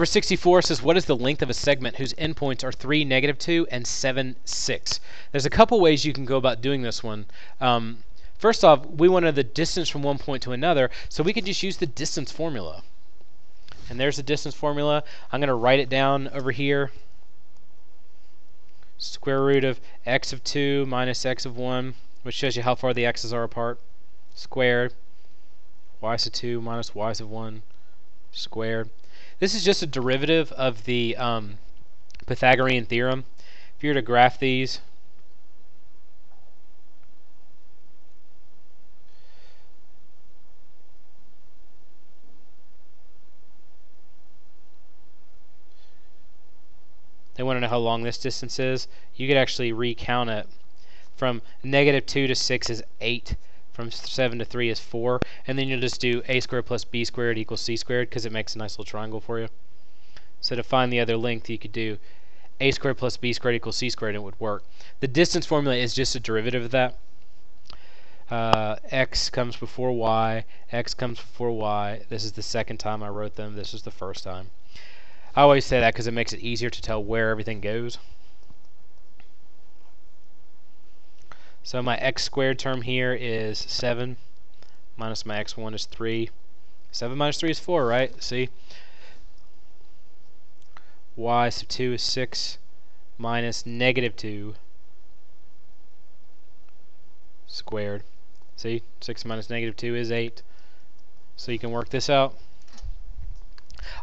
Number 64 says, what is the length of a segment whose endpoints are 3, negative 2, and 7, 6? There's a couple ways you can go about doing this one. Um, first off, we wanted the distance from one point to another, so we could just use the distance formula. And there's the distance formula. I'm going to write it down over here. Square root of x of 2 minus x of 1, which shows you how far the x's are apart, squared. y of 2 minus y of 1 squared. This is just a derivative of the um, Pythagorean theorem. If you were to graph these, they want to know how long this distance is, you could actually recount it. From negative 2 to 6 is 8 from 7 to 3 is 4. And then you'll just do a squared plus b squared equals c squared because it makes a nice little triangle for you. So to find the other length, you could do a squared plus b squared equals c squared and it would work. The distance formula is just a derivative of that. Uh, x comes before y, x comes before y. This is the second time I wrote them. This is the first time. I always say that because it makes it easier to tell where everything goes. So my x squared term here is 7 minus my x1 is 3. 7 minus 3 is 4, right? See? y sub 2 is 6 minus negative 2 squared. See? 6 minus negative 2 is 8. So you can work this out.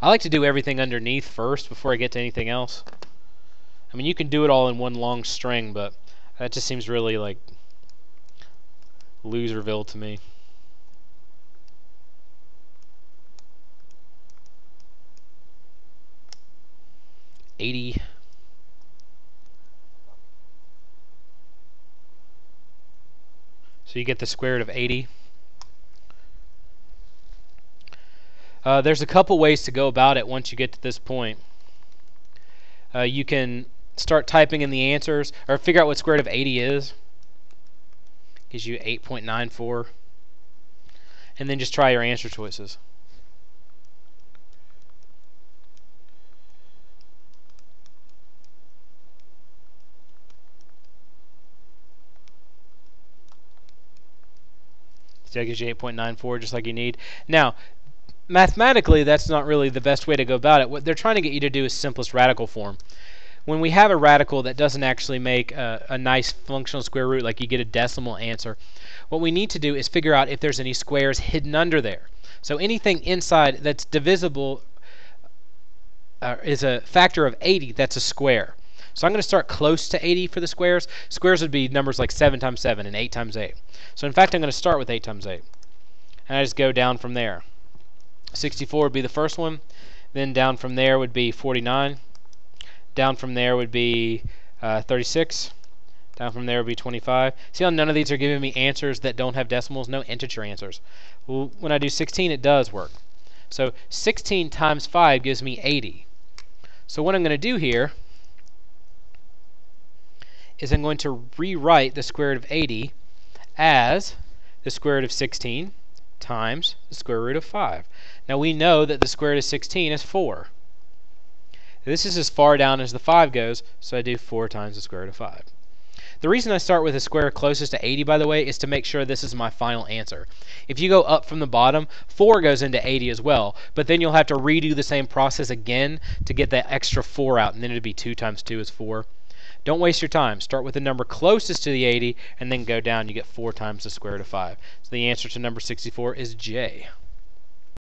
I like to do everything underneath first before I get to anything else. I mean, you can do it all in one long string, but that just seems really like Loserville to me. Eighty. So you get the square root of 80. Uh, there's a couple ways to go about it once you get to this point. Uh, you can start typing in the answers, or figure out what square root of 80 is. Gives you 8.94. And then just try your answer choices. So gives you 8.94 just like you need. Now, mathematically, that's not really the best way to go about it. What they're trying to get you to do is simplest radical form when we have a radical that doesn't actually make a, a, nice functional square root, like you get a decimal answer, what we need to do is figure out if there's any squares hidden under there. So anything inside that's divisible uh, is a factor of 80, that's a square. So I'm going to start close to 80 for the squares. Squares would be numbers like 7 times 7 and 8 times 8. So in fact, I'm going to start with 8 times 8. And I just go down from there. 64 would be the first one. Then down from there would be 49. Down from there would be uh, 36. Down from there would be 25. See how none of these are giving me answers that don't have decimals? No integer answers. Well, when I do 16, it does work. So 16 times 5 gives me 80. So what I'm going to do here is I'm going to rewrite the square root of 80 as the square root of 16 times the square root of 5. Now we know that the square root of 16 is 4. This is as far down as the 5 goes, so I do 4 times the square root of 5. The reason I start with the square closest to 80, by the way, is to make sure this is my final answer. If you go up from the bottom, 4 goes into 80 as well, but then you'll have to redo the same process again to get that extra 4 out, and then it'd be 2 times 2 is 4. Don't waste your time. Start with the number closest to the 80, and then go down. You get 4 times the square root of 5. So the answer to number 64 is J.